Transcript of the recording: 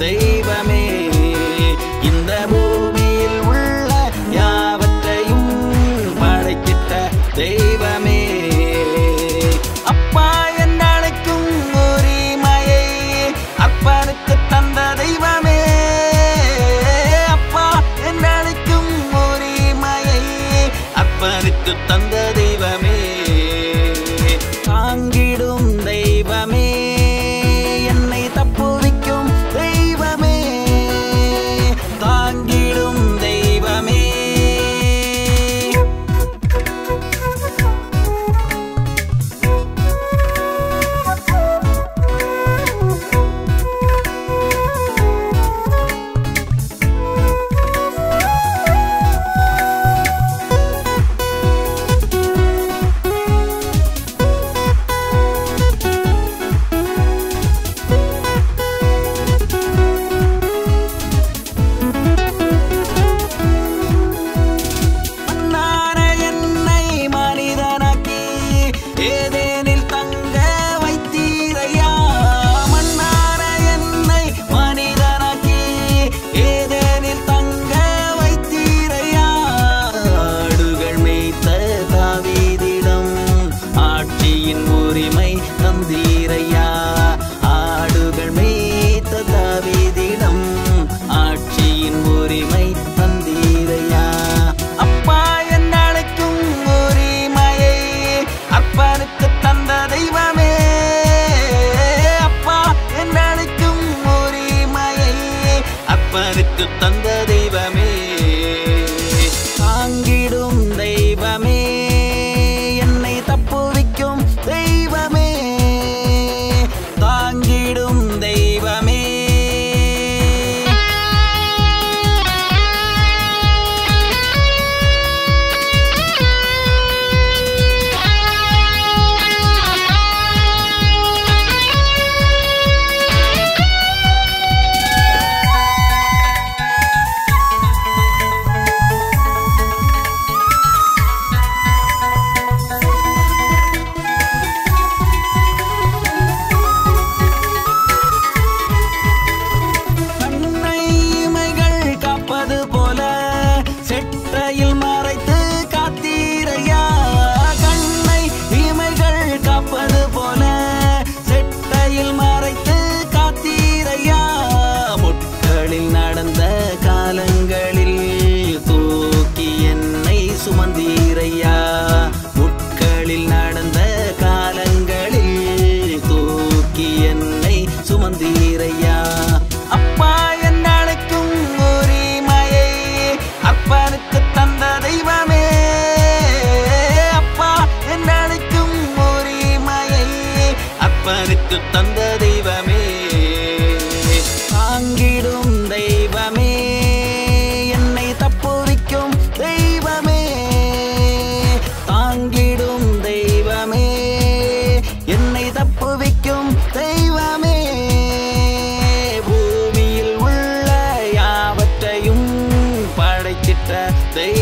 they அவனுக்கு தந்த தெய்வமே. தாங்கிடும் தெய்வமே. என்னை தப்புவிக்கும் தெய்வமே. தாங்கிடும் தெய்வமே. என்னை தப்புவிக்கும் தெய்வமே. பூமியில் உள்ள யாவற்றையும் படைத்திட்ட தெய்வம்